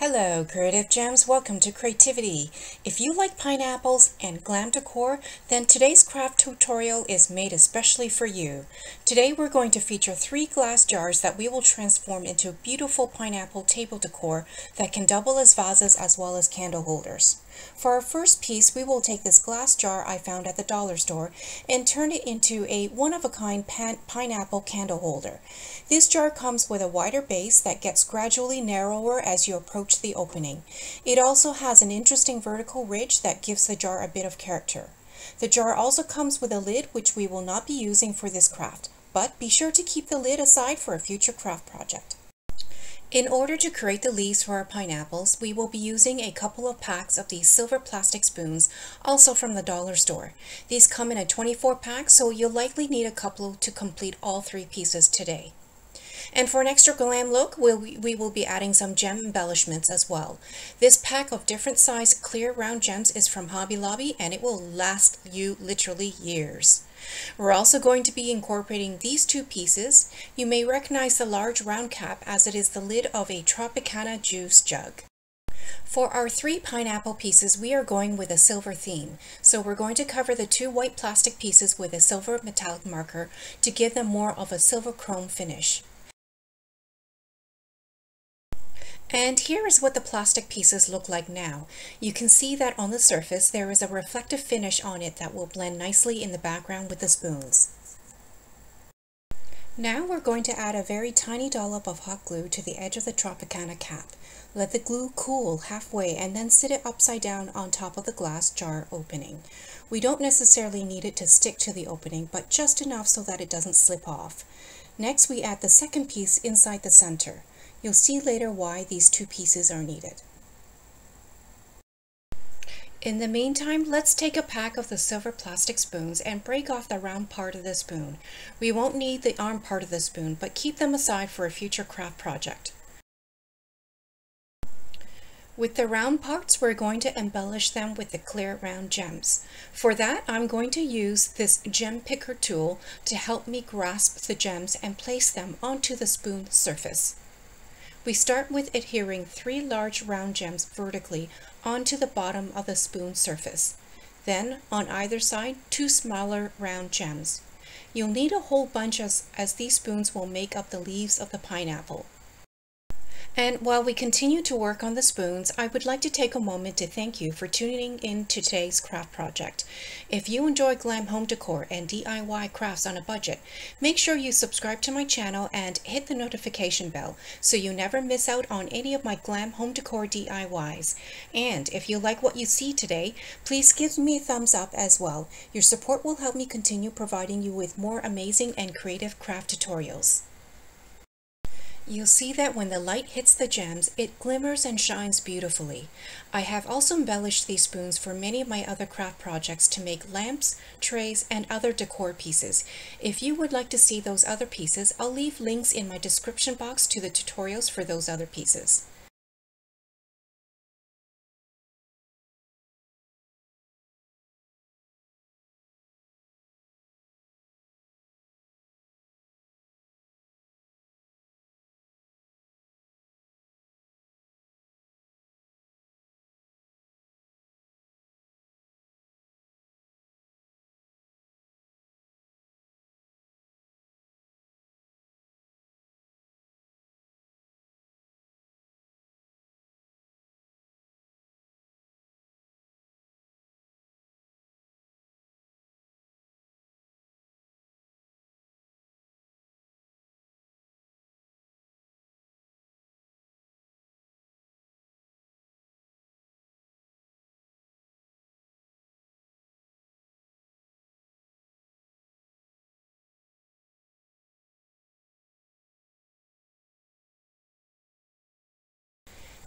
Hello, Creative Gems. Welcome to CreaTvDIY. If you like pineapples and glam decor, then today's craft tutorial is made especially for you. Today we're going to feature three glass jars that we will transform into a beautiful pineapple table decor that can double as vases as well as candle holders. For our first piece, we will take this glass jar I found at the dollar store and turn it into a one-of-a-kind pineapple candle holder. This jar comes with a wider base that gets gradually narrower as you approach the opening. It also has an interesting vertical ridge that gives the jar a bit of character. The jar also comes with a lid which we will not be using for this craft, but be sure to keep the lid aside for a future craft project. In order to create the leaves for our pineapples, we will be using a couple of packs of these silver plastic spoons, also from the dollar store. These come in a 24 pack, so you'll likely need a couple to complete all three pieces today. And for an extra glam look, we'll, we will be adding some gem embellishments as well. This pack of different size clear round gems is from Hobby Lobby and it will last you literally years. We're also going to be incorporating these two pieces. You may recognize the large round cap as it is the lid of a Tropicana juice jug. For our three pineapple pieces, we are going with a silver theme. So we're going to cover the two white plastic pieces with a silver metallic marker to give them more of a silver chrome finish. And here is what the plastic pieces look like now. You can see that on the surface there is a reflective finish on it that will blend nicely in the background with the spoons. Now we're going to add a very tiny dollop of hot glue to the edge of the Tropicana cap. Let the glue cool halfway and then sit it upside down on top of the glass jar opening. We don't necessarily need it to stick to the opening, but just enough so that it doesn't slip off. Next we add the second piece inside the center. You'll see later why these two pieces are needed. In the meantime, let's take a pack of the silver plastic spoons and break off the round part of the spoon. We won't need the arm part of the spoon, but keep them aside for a future craft project. With the round parts, we're going to embellish them with the clear round gems. For that, I'm going to use this gem picker tool to help me grasp the gems and place them onto the spoon surface. We start with adhering three large round gems vertically onto the bottom of the spoon surface. Then, on either side, two smaller round gems. You'll need a whole bunch as, as these spoons will make up the leaves of the pineapple. And while we continue to work on the spoons, I would like to take a moment to thank you for tuning in to today's craft project. If you enjoy glam home decor and DIY crafts on a budget, make sure you subscribe to my channel and hit the notification bell so you never miss out on any of my glam home decor DIYs. And if you like what you see today, please give me a thumbs up as well. Your support will help me continue providing you with more amazing and creative craft tutorials. You'll see that when the light hits the gems, it glimmers and shines beautifully. I have also embellished these spoons for many of my other craft projects to make lamps, trays, and other decor pieces. If you would like to see those other pieces, I'll leave links in my description box to the tutorials for those other pieces.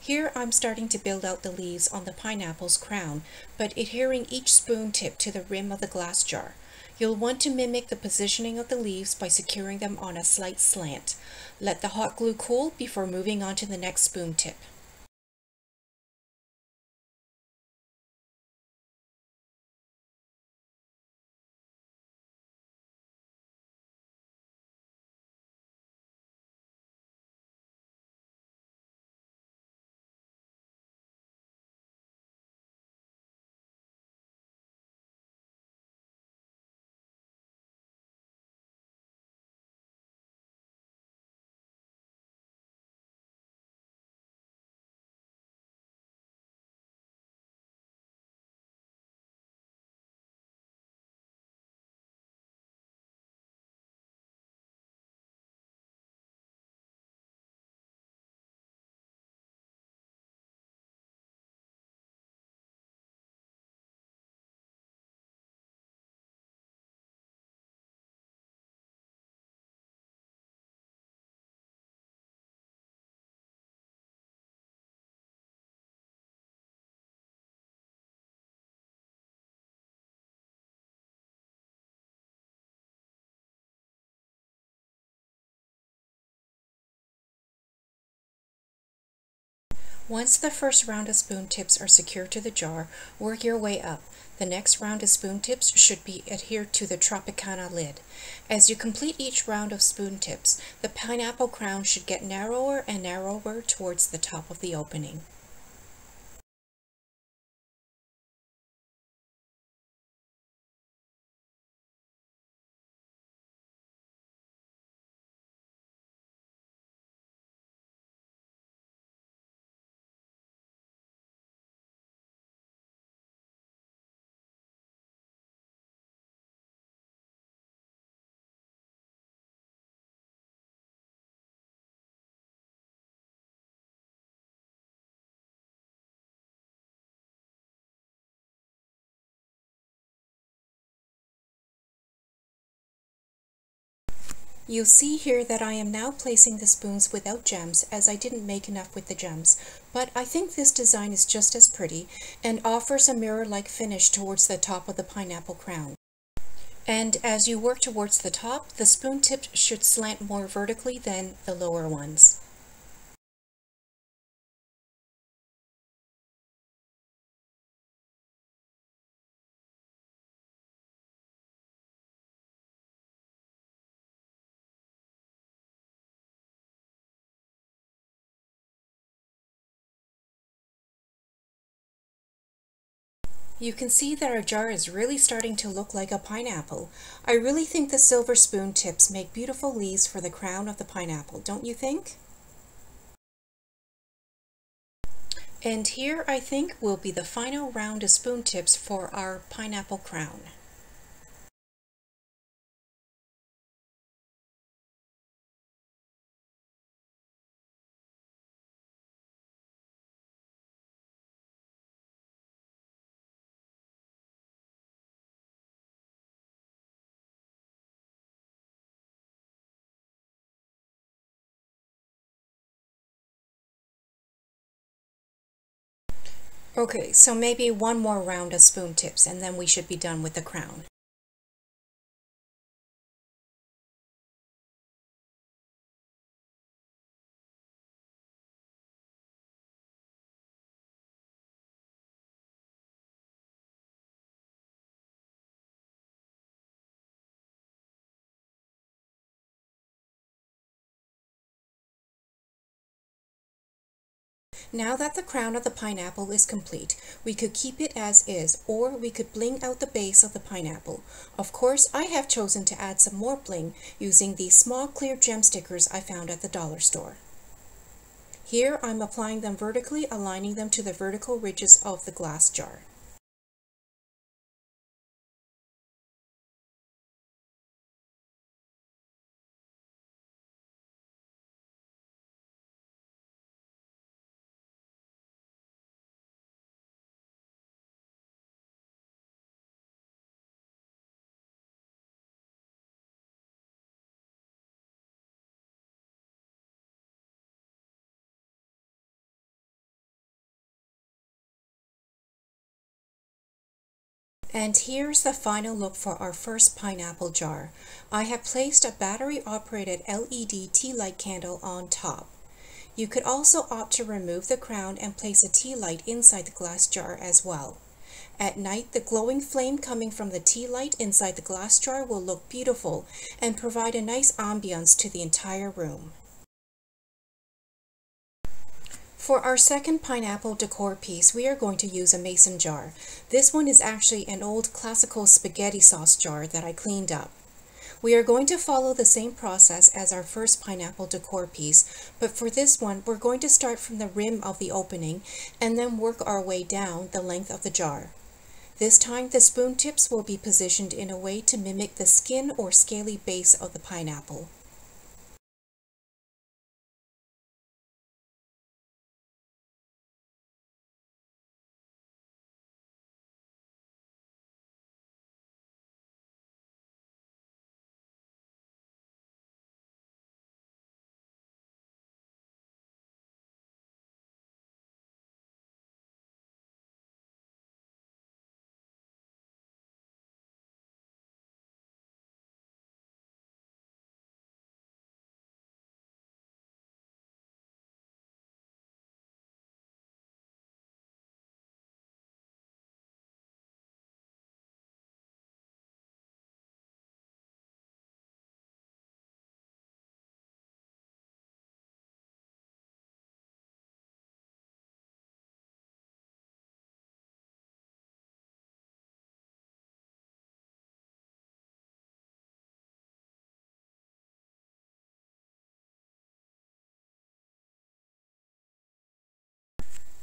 Here I'm starting to build out the leaves on the pineapple's crown, but adhering each spoon tip to the rim of the glass jar. You'll want to mimic the positioning of the leaves by securing them on a slight slant. Let the hot glue cool before moving on to the next spoon tip. Once the first round of spoon tips are secured to the jar, work your way up. The next round of spoon tips should be adhered to the Tropicana lid. As you complete each round of spoon tips, the pineapple crown should get narrower and narrower towards the top of the opening. You'll see here that I am now placing the spoons without gems as I didn't make enough with the gems, but I think this design is just as pretty and offers a mirror-like finish towards the top of the pineapple crown. And as you work towards the top, the spoon tip should slant more vertically than the lower ones. You can see that our jar is really starting to look like a pineapple. I really think the silver spoon tips make beautiful leaves for the crown of the pineapple, don't you think? And here I think will be the final round of spoon tips for our pineapple crown. Okay, so maybe one more round of spoon tips and then we should be done with the crown. Now that the crown of the pineapple is complete, we could keep it as is, or we could bling out the base of the pineapple. Of course, I have chosen to add some more bling using these small clear gem stickers I found at the dollar store. Here I'm applying them vertically, aligning them to the vertical ridges of the glass jar. And here's the final look for our first pineapple jar. I have placed a battery operated LED tea light candle on top. You could also opt to remove the crown and place a tea light inside the glass jar as well. At night, the glowing flame coming from the tea light inside the glass jar will look beautiful and provide a nice ambiance to the entire room. For our second pineapple decor piece, we are going to use a mason jar. This one is actually an old Classico spaghetti sauce jar that I cleaned up. We are going to follow the same process as our first pineapple decor piece, but for this one, we're going to start from the rim of the opening and then work our way down the length of the jar. This time, the spoon tips will be positioned in a way to mimic the skin or scaly base of the pineapple.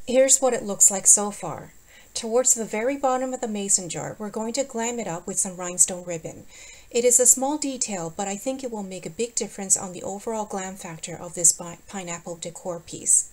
Here's what it looks like so far. Towards the very bottom of the mason jar, we're going to glam it up with some rhinestone ribbon. It is a small detail, but I think it will make a big difference on the overall glam factor of this pineapple decor piece.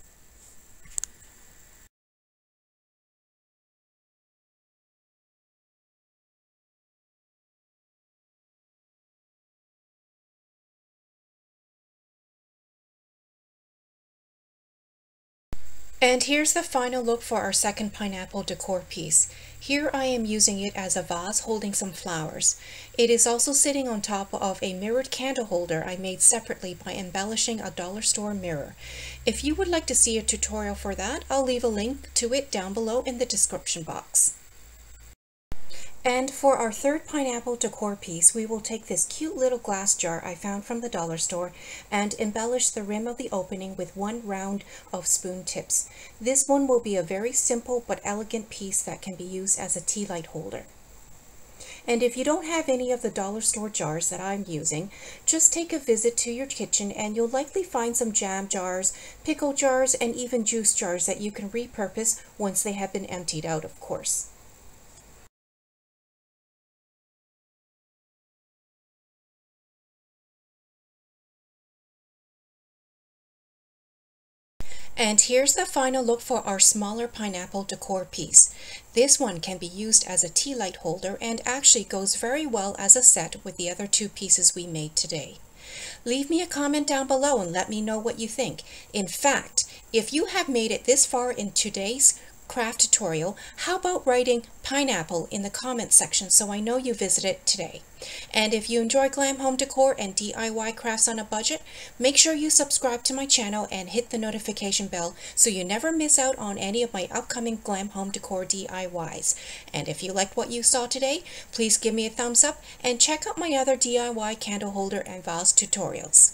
And here's the final look for our second pineapple decor piece. Here I am using it as a vase holding some flowers. It is also sitting on top of a mirrored candle holder I made separately by embellishing a dollar store mirror. If you would like to see a tutorial for that, I'll leave a link to it down below in the description box. And for our third pineapple decor piece, we will take this cute little glass jar I found from the dollar store and embellish the rim of the opening with one round of spoon tips. This one will be a very simple but elegant piece that can be used as a tea light holder. And if you don't have any of the dollar store jars that I'm using, just take a visit to your kitchen and you'll likely find some jam jars, pickle jars, and even juice jars that you can repurpose once they have been emptied out, of course. And here's the final look for our smaller pineapple decor piece. This one can be used as a tea light holder and actually goes very well as a set with the other two pieces we made today. Leave me a comment down below and let me know what you think. In fact, if you have made it this far in today's craft tutorial, how about writing pineapple in the comments section so I know you visited today. And if you enjoy glam home decor and DIY crafts on a budget, make sure you subscribe to my channel and hit the notification bell so you never miss out on any of my upcoming glam home decor DIYs. And if you liked what you saw today, please give me a thumbs up and check out my other DIY candle holder and vase tutorials.